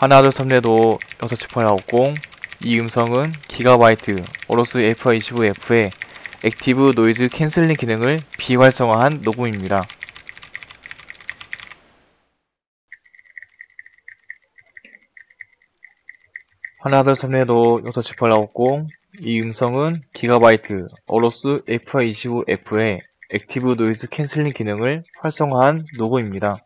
하나 둘 3레도 67890 이 음성은 기가바이트 어로스 FI25F의 active noise canceling 기능을 비활성화한 녹음입니다. 하나 둘 3레도 67890 이 음성은 기가바이트 어로스 FI25F의 active noise canceling 기능을 활성화한 녹음입니다.